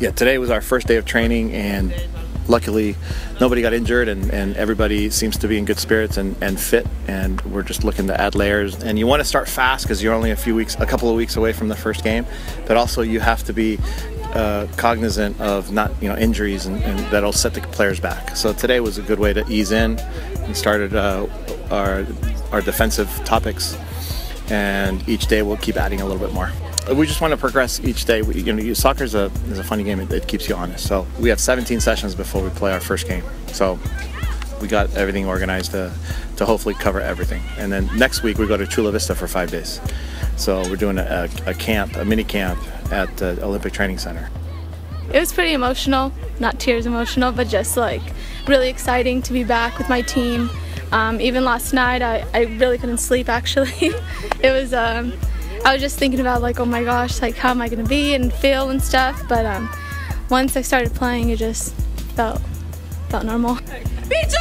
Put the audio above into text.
Yeah, today was our first day of training, and luckily nobody got injured, and, and everybody seems to be in good spirits and, and fit. And we're just looking to add layers. And you want to start fast because you're only a few weeks, a couple of weeks away from the first game, but also you have to be uh, cognizant of not you know injuries and, and, that'll set the players back. So today was a good way to ease in and started uh, our our defensive topics, and each day we'll keep adding a little bit more we just want to progress each day. We, you know, soccer is a, is a funny game. It, it, keeps you honest. So we have 17 sessions before we play our first game. So we got everything organized to, to hopefully cover everything. And then next week we go to Chula Vista for five days. So we're doing a, a camp, a mini camp at the Olympic Training Center. It was pretty emotional, not tears emotional, but just like really exciting to be back with my team. Um, even last night, I, I really couldn't sleep actually. it was um, I was just thinking about like, oh my gosh, like how am I gonna be and feel and stuff. But um, once I started playing, it just felt felt normal. Beach